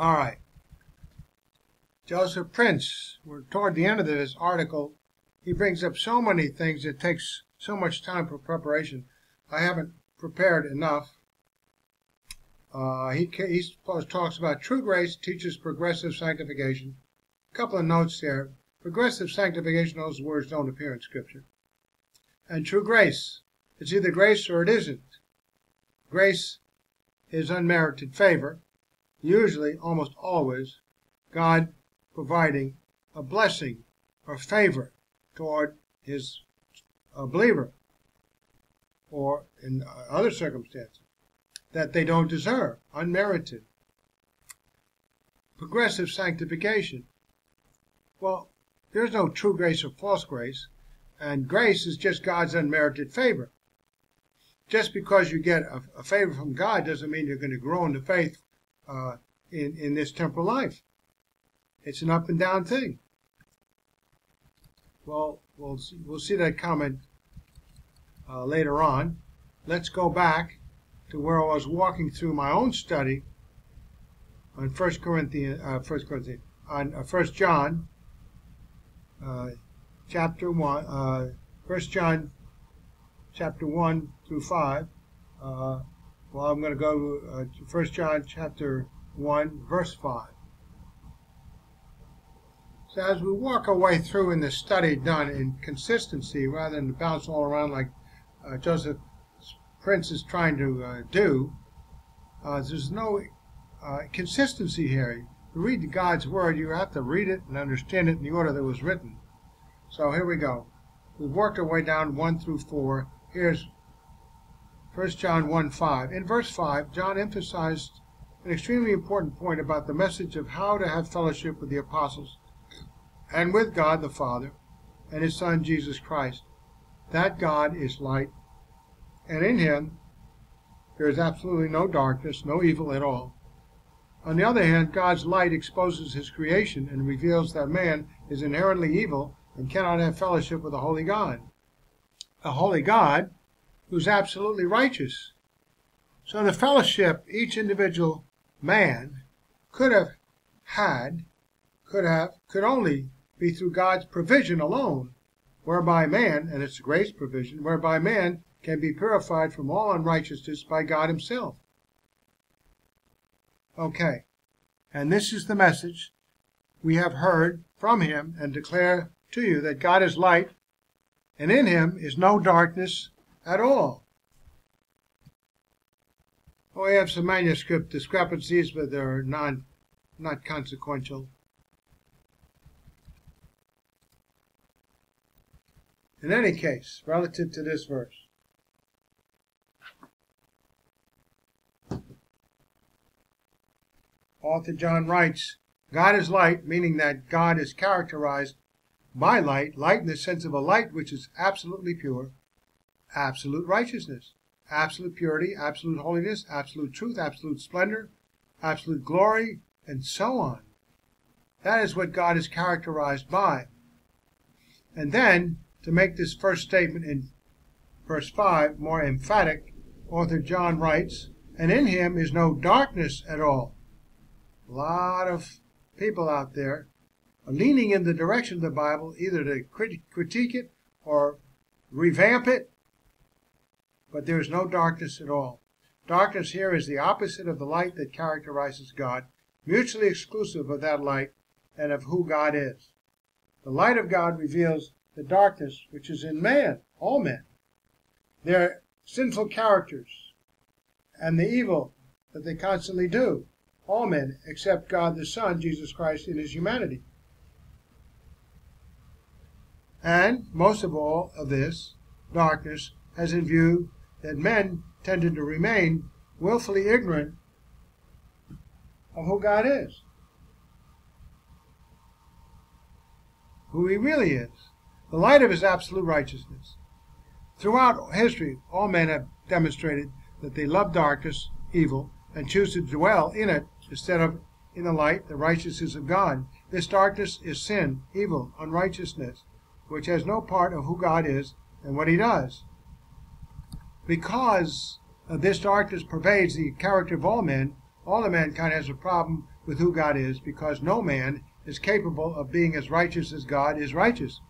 All right. Joseph Prince, we're toward the end of this article. He brings up so many things, it takes so much time for preparation. I haven't prepared enough. Uh, he, he talks about true grace teaches progressive sanctification. A couple of notes there. Progressive sanctification, those words don't appear in Scripture. And true grace. It's either grace or it isn't. Grace is unmerited favor, usually, almost always, God providing a blessing or favor toward his uh, believer, or in other circumstances, that they don't deserve, unmerited. Progressive sanctification. Well, there's no true grace or false grace, and grace is just God's unmerited favor. Just because you get a, a favor from God doesn't mean you're going to grow in the faith uh, in, in this temporal life. It's an up and down thing. Well, we'll see, we'll see that comment uh, later on. Let's go back to where I was walking through my own study on First Corinthians, uh, First Corinthians, on uh, First John, uh, chapter one, uh, First John, chapter one through five. Well, I'm going to go uh, to First John, chapter one, verse five. So as we walk our way through in the study done in consistency rather than to bounce all around like uh, Joseph Prince is trying to uh, do, uh, there's no uh, consistency here. To read the God's Word, you have to read it and understand it in the order that was written. So here we go. We've worked our way down 1 through 4. Here's 1 John 1 5. In verse 5, John emphasized an extremely important point about the message of how to have fellowship with the apostles and with God the Father and his Son Jesus Christ. That God is light, and in him there is absolutely no darkness, no evil at all. On the other hand, God's light exposes his creation and reveals that man is inherently evil and cannot have fellowship with a holy God. A holy God who's absolutely righteous. So the fellowship each individual man could have had, could have, could only be through God's provision alone, whereby man, and it's grace provision, whereby man can be purified from all unrighteousness by God Himself. Okay, and this is the message we have heard from Him and declare to you that God is light, and in Him is no darkness at all. Oh, we have some manuscript discrepancies, but they're not, not consequential. In any case, relative to this verse, author John writes, God is light, meaning that God is characterized by light, light in the sense of a light which is absolutely pure, absolute righteousness, absolute purity, absolute holiness, absolute truth, absolute splendor, absolute glory, and so on. That is what God is characterized by. And then to make this first statement in verse 5 more emphatic, author John writes, And in him is no darkness at all. A lot of people out there are leaning in the direction of the Bible either to crit- critique it or revamp it, but there is no darkness at all. Darkness here is the opposite of the light that characterizes God, mutually exclusive of that light and of who God is. The light of God reveals the darkness which is in man, all men, their sinful characters, and the evil that they constantly do, all men except God the Son, Jesus Christ, in his humanity. And most of all of this darkness has in view that men tended to remain willfully ignorant of who God is, who he really is the light of his absolute righteousness. Throughout history, all men have demonstrated that they love darkness, evil, and choose to dwell in it instead of in the light, the righteousness of God. This darkness is sin, evil, unrighteousness, which has no part of who God is and what he does. Because uh, this darkness pervades the character of all men, All of mankind has a problem with who God is because no man is capable of being as righteous as God is righteous.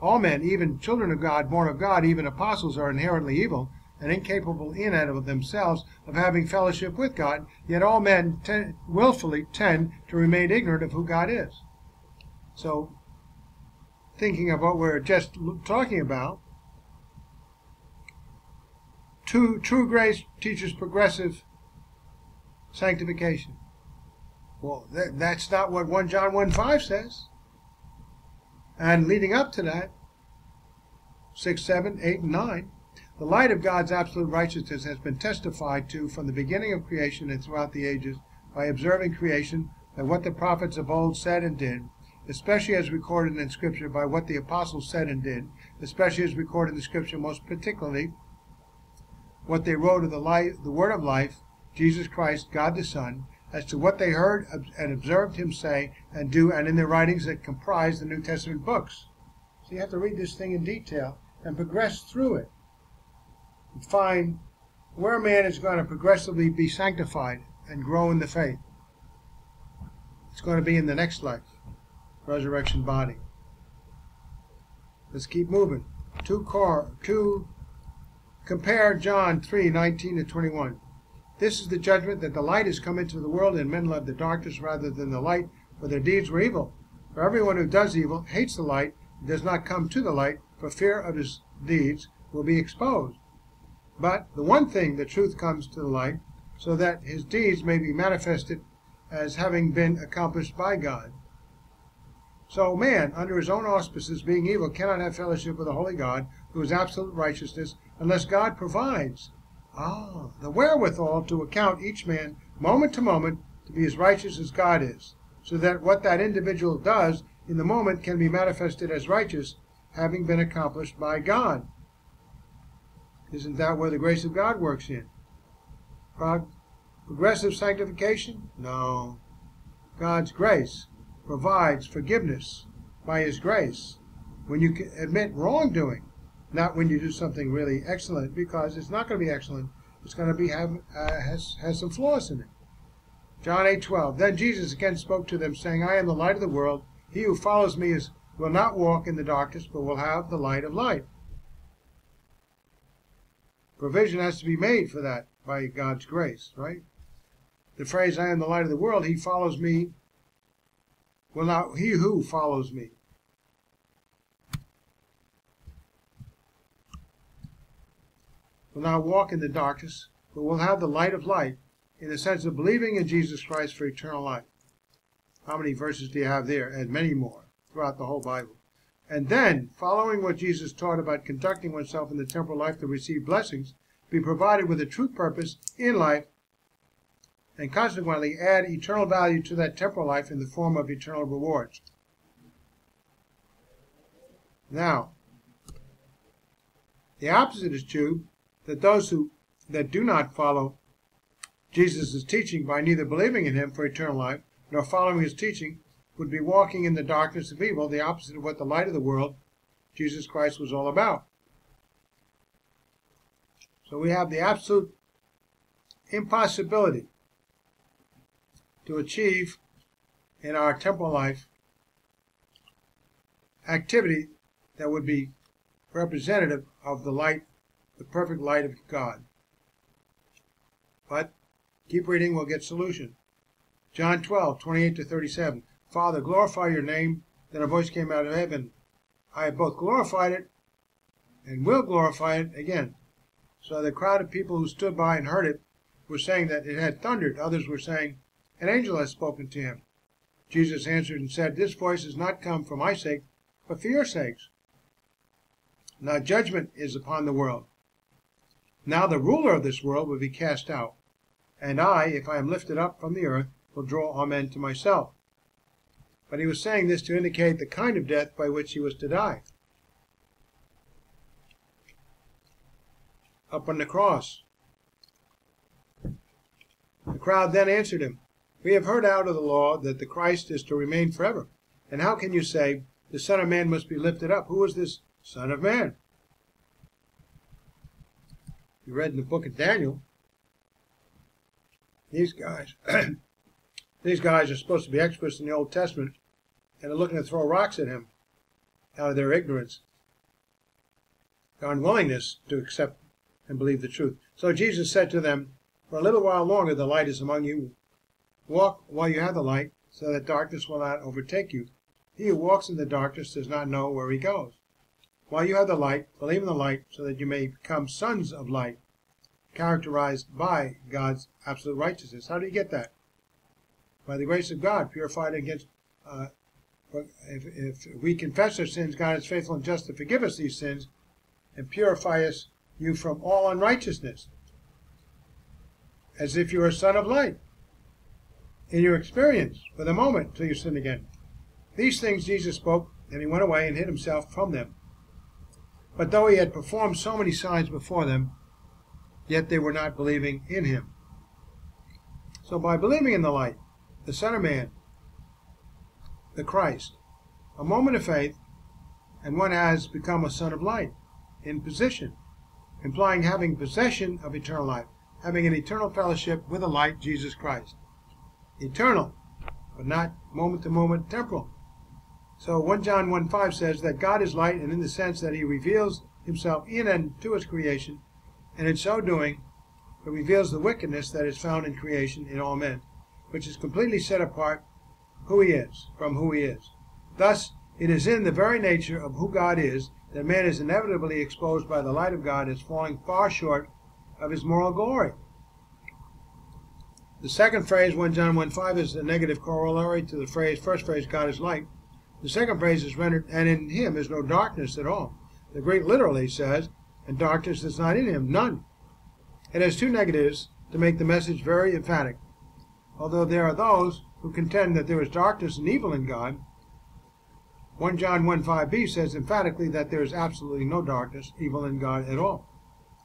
All men, even children of God, born of God, even apostles, are inherently evil and incapable in and of themselves of having fellowship with God, yet all men ten, willfully tend to remain ignorant of who God is. So, thinking of what we're just talking about, true, true grace teaches progressive sanctification. Well, that, that's not what 1 John 1 5 says. And leading up to that, 6, 7, 8, and 9, the light of God's absolute righteousness has been testified to from the beginning of creation and throughout the ages by observing creation, by what the prophets of old said and did, especially as recorded in Scripture by what the apostles said and did, especially as recorded in Scripture, most particularly what they wrote of the, life, the Word of life, Jesus Christ, God the Son, as to what they heard and observed him say and do, and in their writings that comprise the New Testament books. So you have to read this thing in detail and progress through it and find where man is going to progressively be sanctified and grow in the faith. It's going to be in the next life, resurrection body. Let's keep moving. Two car, two compare John 3, 19 to 21. This is the judgment that the light has come into the world, and men love the darkness rather than the light, for their deeds were evil. For everyone who does evil hates the light, and does not come to the light, for fear of his deeds will be exposed. But the one thing, the truth comes to the light, so that his deeds may be manifested as having been accomplished by God. So man, under his own auspices, being evil, cannot have fellowship with the holy God, who is absolute righteousness, unless God provides ah, the wherewithal to account each man moment to moment to be as righteous as God is, so that what that individual does in the moment can be manifested as righteous, having been accomplished by God. Isn't that where the grace of God works in? Progressive sanctification? No. God's grace provides forgiveness by His grace when you admit wrongdoing, not when you do something really excellent, because it's not going to be excellent. It's going to be have uh, has has some flaws in it. John eight twelve. Then Jesus again spoke to them, saying, "I am the light of the world. He who follows me is will not walk in the darkness, but will have the light of life." Provision has to be made for that by God's grace, right? The phrase, I am the light of the world, he follows me. Well, now, he who follows me. Will not walk in the darkness, but will have the light of light in the sense of believing in Jesus Christ for eternal life. How many verses do you have there? And many more throughout the whole Bible. And then, following what Jesus taught about conducting oneself in the temporal life to receive blessings, be provided with a true purpose in life, and consequently add eternal value to that temporal life in the form of eternal rewards. Now, the opposite is true that those who that do not follow Jesus' teaching by neither believing in him for eternal life nor following his teaching would be walking in the darkness of evil, the opposite of what the light of the world, Jesus Christ, was all about. So we have the absolute impossibility to achieve in our temporal life activity that would be representative of the light, the perfect light of God. But keep reading, we'll get solution. John 12, 28 to 37. Father, glorify your name. Then a voice came out of heaven. I have both glorified it and will glorify it again. So the crowd of people who stood by and heard it were saying that it had thundered. Others were saying, An angel has spoken to him. Jesus answered and said, This voice has not come for my sake, but for your sakes. Now judgment is upon the world. Now the ruler of this world will be cast out. And I, if I am lifted up from the earth, will draw all men to myself. But he was saying this to indicate the kind of death by which he was to die. Up on the cross. The crowd then answered him, We have heard out of the law that the Christ is to remain forever. And how can you say, The Son of Man must be lifted up? Who is this Son of Man? You read in the book of Daniel These guys, these guys are supposed to be experts in the Old Testament and are looking to throw rocks at him out of their ignorance, their unwillingness to accept and believe the truth. So Jesus said to them, For a little while longer the light is among you. Walk while you have the light, so that darkness will not overtake you. He who walks in the darkness does not know where he goes. While you have the light, believe in the light, so that you may become sons of light, characterized by God's absolute righteousness. How do you get that? By the grace of God, purified against. Uh, if, if we confess our sins, God is faithful and just to forgive us these sins and purify us you from all unrighteousness, as if you were a son of light in your experience for the moment till you sin again. These things Jesus spoke, and he went away and hid himself from them. But though he had performed so many signs before them, yet they were not believing in him. So by believing in the light, the Son of Man, the Christ, a moment of faith, and one has become a son of light in position, implying having possession of eternal life, having an eternal fellowship with the light, Jesus Christ. Eternal, but not moment to moment temporal. So 1 John 1 5 says that God is light, and in the sense that he reveals himself in and to his creation, and in so doing, it reveals the wickedness that is found in creation in all men, which is completely set apart who he is from who he is. Thus, it is in the very nature of who God is that man is inevitably exposed by the light of God as falling far short of his moral glory. The second phrase, 1 John 1 5, is a negative corollary to the phrase, first phrase, God is light. The second phrase is rendered, and in him is no darkness at all. The Greek literally says, and darkness is not in him, none. It has two negatives to make the message very emphatic. Although there are those who contend that there is darkness and evil in God, 1 John 1 5b says emphatically that there is absolutely no darkness, evil in God at all.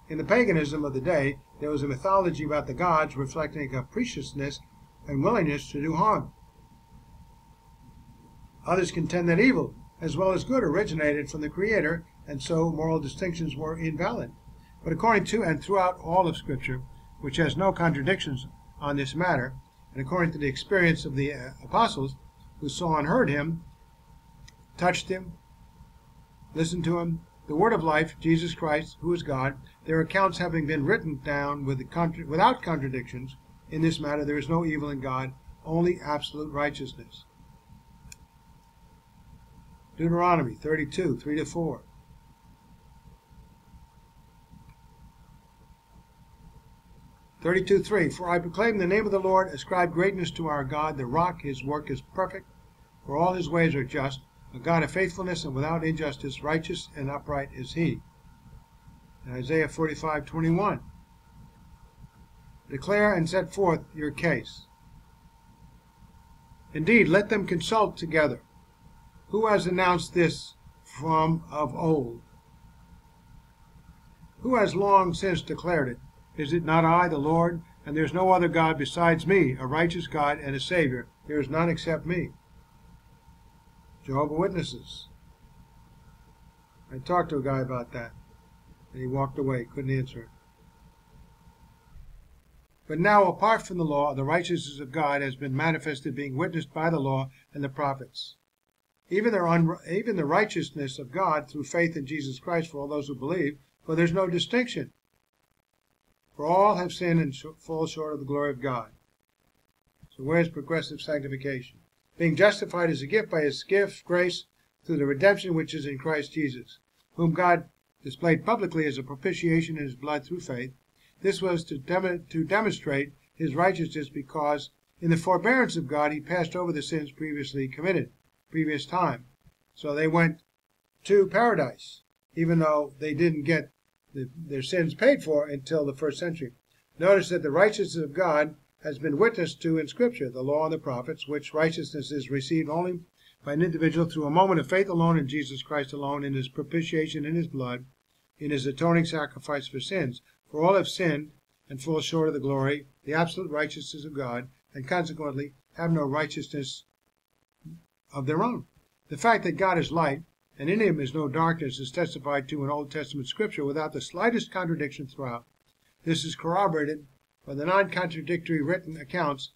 In the paganism of the day, there was a mythology about the gods reflecting a capriciousness and willingness to do harm. Others contend that evil, as well as good, originated from the Creator, and so moral distinctions were invalid. But according to and throughout all of Scripture, which has no contradictions on this matter, and according to the experience of the uh, apostles who saw and heard him, touched him, listened to him, the Word of life, Jesus Christ, who is God, their accounts having been written down with contra without contradictions, in this matter there is no evil in God, only absolute righteousness. Deuteronomy 32, 3 to 4. Thirty-two, three. For I proclaim the name of the Lord, ascribe greatness to our God, the rock. His work is perfect, for all his ways are just. A God of faithfulness and without injustice, righteous and upright is he. Isaiah 45, 21. Declare and set forth your case. Indeed, let them consult together. Who has announced this from of old? Who has long since declared it? Is it not I, the Lord? And there is no other God besides me, a righteous God and a Savior. There is none except me. Jehovah Witnesses. I talked to a guy about that, and he walked away, couldn't answer. But now, apart from the law, the righteousness of God has been manifested, being witnessed by the law and the prophets. Even the, even the righteousness of God through faith in Jesus Christ for all those who believe, for there's no distinction. For all have sinned and fall short of the glory of God. So where's progressive sanctification? Being justified as a gift by his gift, grace, through the redemption which is in Christ Jesus, whom God displayed publicly as a propitiation in his blood through faith. This was to, dem- to demonstrate his righteousness because in the forbearance of God he passed over the sins previously committed, previous time. So they went to paradise, even though they didn't get the, their sins paid for until the first century. Notice that the righteousness of God has been witnessed to in Scripture, the law and the prophets, which righteousness is received only by an individual through a moment of faith alone in Jesus Christ alone, in his propitiation in his blood, in his atoning sacrifice for sins. For all have sinned and fall short of the glory, the absolute righteousness of God, and consequently have no righteousness of their own. The fact that God is light and in him is no darkness is testified to in Old Testament scripture without the slightest contradiction throughout. This is corroborated by the non-contradictory written accounts